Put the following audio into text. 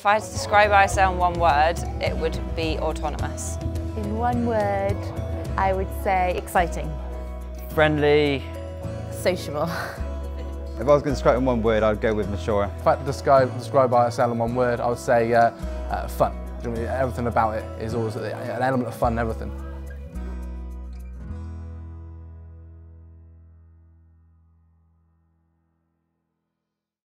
If I had to describe ISL in one word, it would be autonomous. In one word, I would say exciting. Friendly. Sociable. If I was going to describe it in one word, I'd go with mature. If I had to describe, describe ISL in one word, I would say uh, uh, fun. Everything about it is always an element of fun and everything.